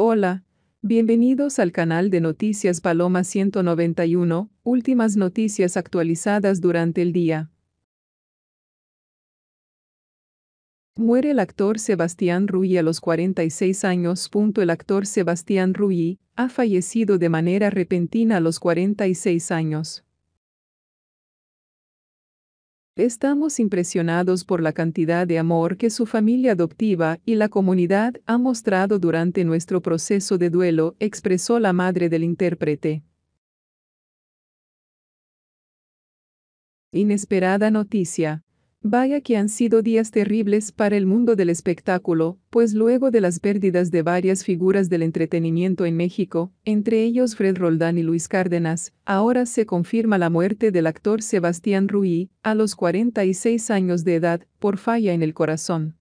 Hola, bienvenidos al canal de Noticias Paloma 191, últimas noticias actualizadas durante el día. Muere el actor Sebastián Rulli a los 46 años. El actor Sebastián Rulli ha fallecido de manera repentina a los 46 años. Estamos impresionados por la cantidad de amor que su familia adoptiva y la comunidad ha mostrado durante nuestro proceso de duelo, expresó la madre del intérprete. Inesperada noticia. Vaya que han sido días terribles para el mundo del espectáculo, pues luego de las pérdidas de varias figuras del entretenimiento en México, entre ellos Fred Roldán y Luis Cárdenas, ahora se confirma la muerte del actor Sebastián Rulli, a los 46 años de edad, por falla en el corazón.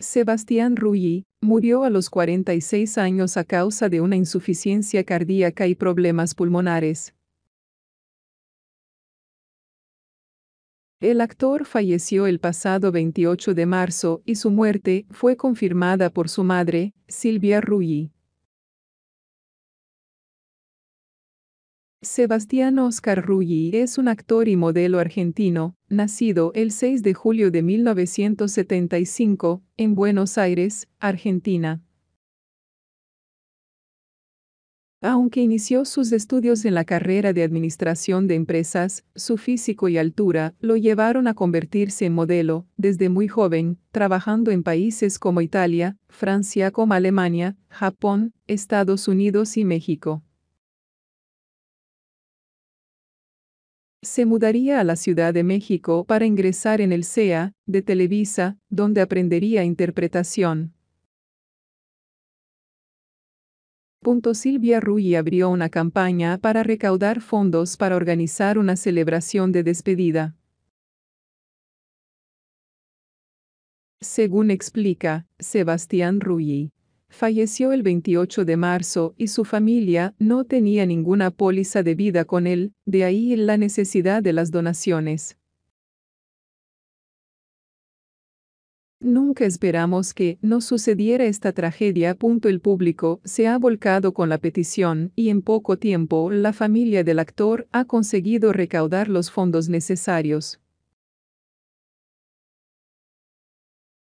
Sebastián Rulli murió a los 46 años a causa de una insuficiencia cardíaca y problemas pulmonares. El actor falleció el pasado 28 de marzo y su muerte fue confirmada por su madre, Silvia Rulli. Sebastián Oscar Rulli es un actor y modelo argentino, nacido el 6 de julio de 1975, en Buenos Aires, Argentina. Aunque inició sus estudios en la carrera de Administración de Empresas, su físico y altura lo llevaron a convertirse en modelo, desde muy joven, trabajando en países como Italia, Francia como Alemania, Japón, Estados Unidos y México. Se mudaría a la Ciudad de México para ingresar en el CEA, de Televisa, donde aprendería interpretación, Silvia Rui abrió una campaña para recaudar fondos para organizar una celebración de despedida. Según explica, Sebastián Rui, falleció el 28 de marzo y su familia no tenía ninguna póliza de vida con él, de ahí la necesidad de las donaciones. Nunca esperamos que no sucediera esta tragedia. El público se ha volcado con la petición y en poco tiempo la familia del actor ha conseguido recaudar los fondos necesarios.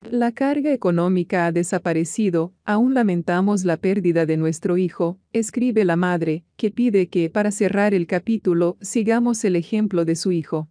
La carga económica ha desaparecido, aún lamentamos la pérdida de nuestro hijo, escribe la madre, que pide que para cerrar el capítulo sigamos el ejemplo de su hijo.